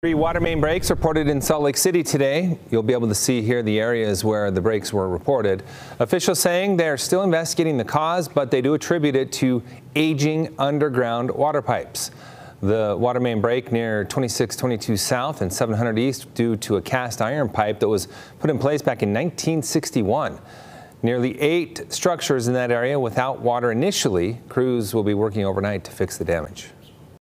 Three water main breaks reported in Salt Lake City today. You'll be able to see here the areas where the breaks were reported. Officials saying they're still investigating the cause, but they do attribute it to aging underground water pipes. The water main break near 2622 South and 700 East due to a cast iron pipe that was put in place back in 1961. Nearly eight structures in that area without water initially. Crews will be working overnight to fix the damage.